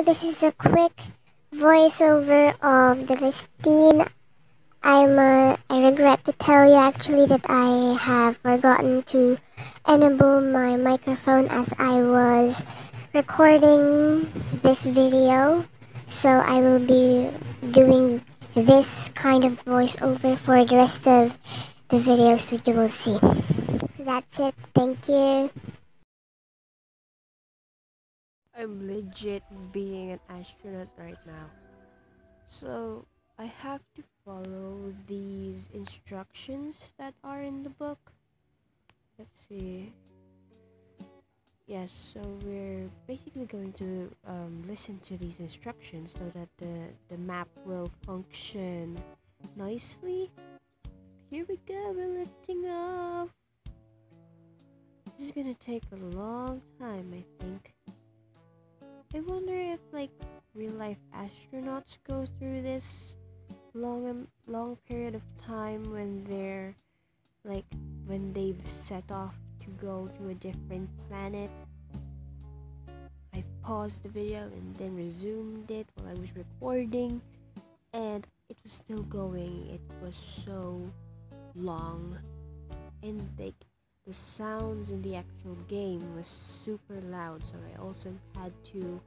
Hello, this is a quick voiceover of Delestine. I'm uh, I regret to tell you actually that I have forgotten to enable my microphone as I was recording this video. So I will be doing this kind of voiceover for the rest of the videos that you will see. That's it. Thank you. I'm legit being an astronaut right now. So I have to follow these instructions that are in the book. Let's see. Yes, so we're basically going to um, listen to these instructions so that the, the map will function nicely. Here we go, we're lifting off. This is gonna take a long time, I think. I wonder if like real life astronauts go through this long long period of time when they're like when they've set off to go to a different planet. I've paused the video and then resumed it while I was recording and it was still going. It was so long and like the sounds in the actual game was super loud so I also had to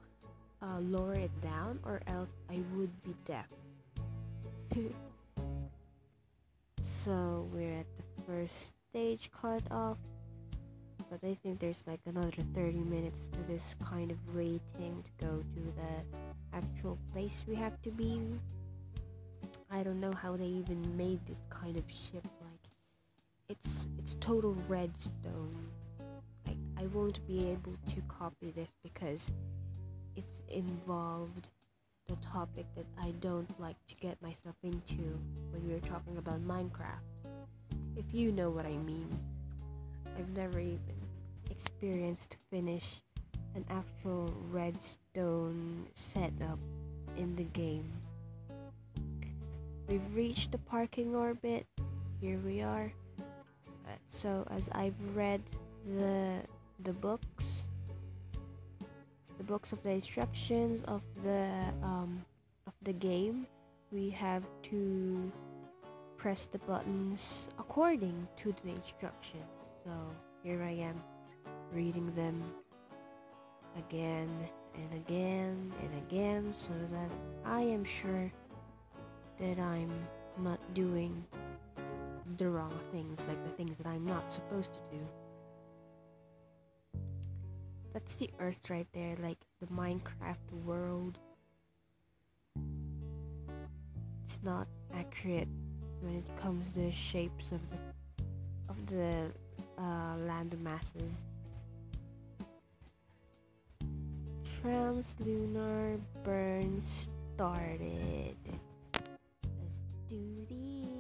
uh, lower it down or else I would be deaf. so we're at the first stage cut off but I think there's like another 30 minutes to this kind of waiting to go to the actual place we have to be. I don't know how they even made this kind of ship it's it's total redstone. Like I won't be able to copy this because it's involved the topic that I don't like to get myself into when we're talking about Minecraft. If you know what I mean. I've never even experienced finish an actual redstone setup in the game. We've reached the parking orbit. Here we are so as I've read the the books the books of the instructions of the um, of the game we have to press the buttons according to the instructions. So here I am reading them again and again and again so that I am sure that I'm not doing the wrong things, like the things that I'm not supposed to do. That's the Earth right there, like the Minecraft world. It's not accurate when it comes to shapes of the of the uh, land masses. Translunar burn started. Let's do the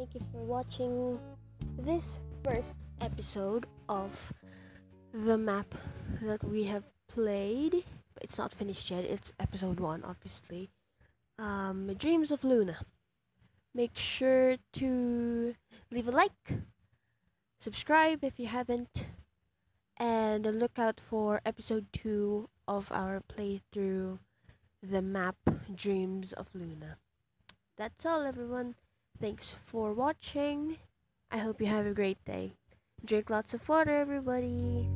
thank you for watching this first episode of the map that we have played. It's not finished yet. It's episode one, obviously. Um, Dreams of Luna. Make sure to leave a like, subscribe if you haven't, and look out for episode two of our playthrough, the map Dreams of Luna. That's all, everyone. Thanks for watching. I hope you have a great day. Drink lots of water, everybody.